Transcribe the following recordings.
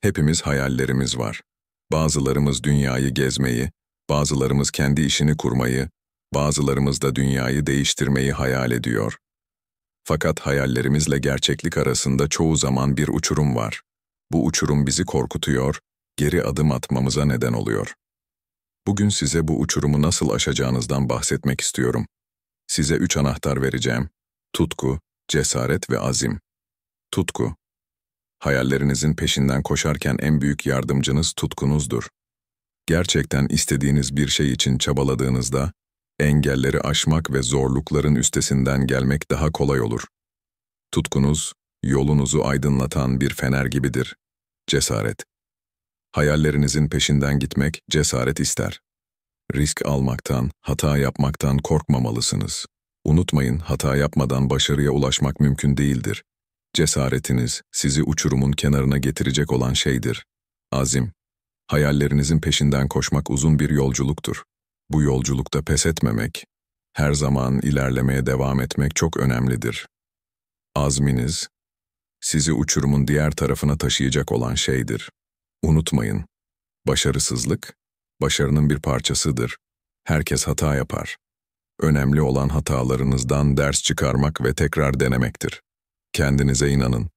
Hepimiz hayallerimiz var. Bazılarımız dünyayı gezmeyi, bazılarımız kendi işini kurmayı, bazılarımız da dünyayı değiştirmeyi hayal ediyor. Fakat hayallerimizle gerçeklik arasında çoğu zaman bir uçurum var. Bu uçurum bizi korkutuyor, geri adım atmamıza neden oluyor. Bugün size bu uçurumu nasıl aşacağınızdan bahsetmek istiyorum. Size üç anahtar vereceğim. Tutku, cesaret ve azim. Tutku. Hayallerinizin peşinden koşarken en büyük yardımcınız tutkunuzdur. Gerçekten istediğiniz bir şey için çabaladığınızda, engelleri aşmak ve zorlukların üstesinden gelmek daha kolay olur. Tutkunuz, yolunuzu aydınlatan bir fener gibidir. Cesaret. Hayallerinizin peşinden gitmek cesaret ister. Risk almaktan, hata yapmaktan korkmamalısınız. Unutmayın, hata yapmadan başarıya ulaşmak mümkün değildir. Cesaretiniz, sizi uçurumun kenarına getirecek olan şeydir. Azim. Hayallerinizin peşinden koşmak uzun bir yolculuktur. Bu yolculukta pes etmemek, her zaman ilerlemeye devam etmek çok önemlidir. Azminiz, sizi uçurumun diğer tarafına taşıyacak olan şeydir. Unutmayın, başarısızlık, başarının bir parçasıdır. Herkes hata yapar. Önemli olan hatalarınızdan ders çıkarmak ve tekrar denemektir. Kendinize inanın.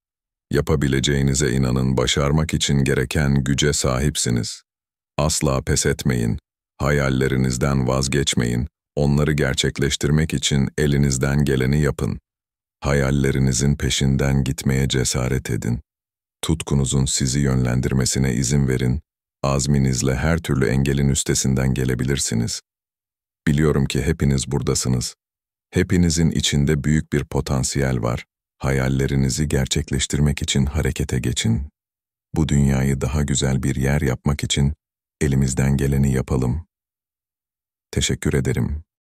Yapabileceğinize inanın, başarmak için gereken güce sahipsiniz. Asla pes etmeyin, hayallerinizden vazgeçmeyin, onları gerçekleştirmek için elinizden geleni yapın. Hayallerinizin peşinden gitmeye cesaret edin. Tutkunuzun sizi yönlendirmesine izin verin, azminizle her türlü engelin üstesinden gelebilirsiniz. Biliyorum ki hepiniz buradasınız. Hepinizin içinde büyük bir potansiyel var. Hayallerinizi gerçekleştirmek için harekete geçin. Bu dünyayı daha güzel bir yer yapmak için elimizden geleni yapalım. Teşekkür ederim.